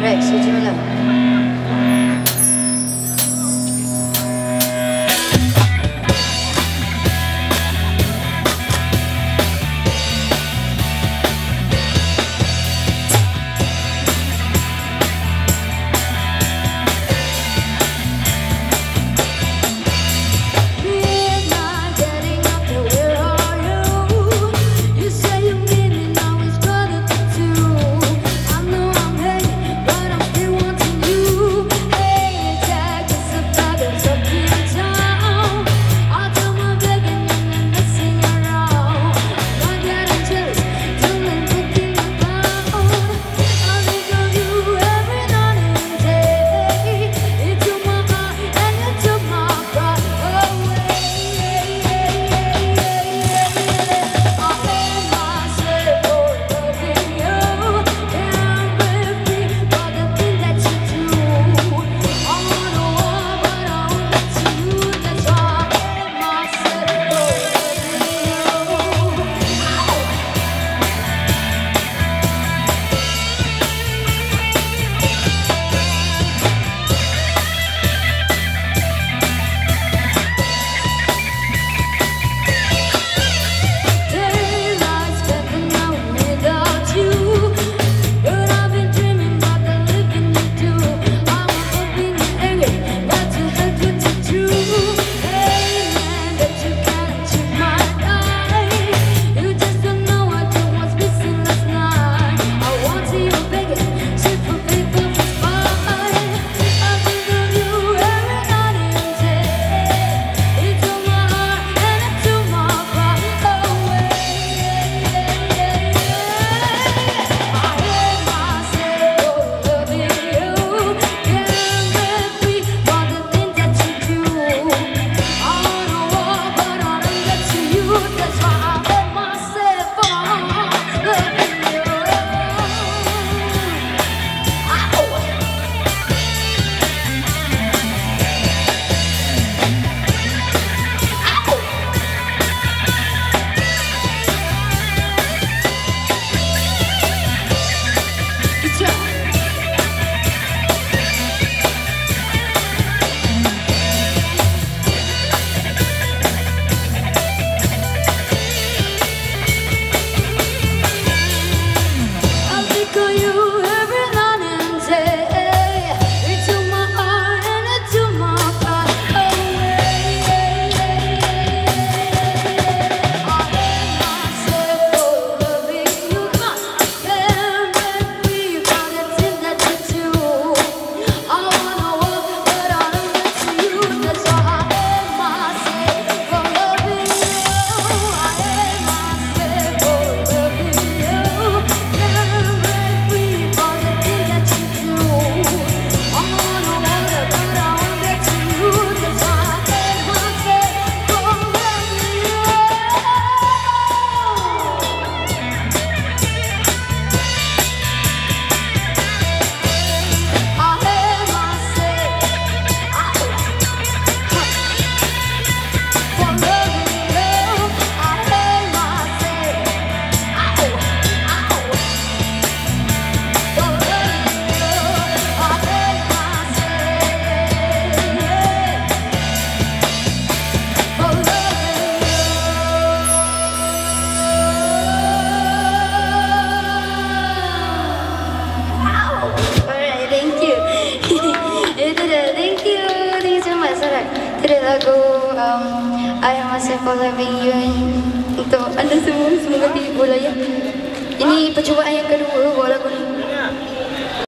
Rex, Ujimala. lagu um, Am Myself for Loving You untuk anda semua semoga tiba lah ya. Ini percubaan yang kedua ni.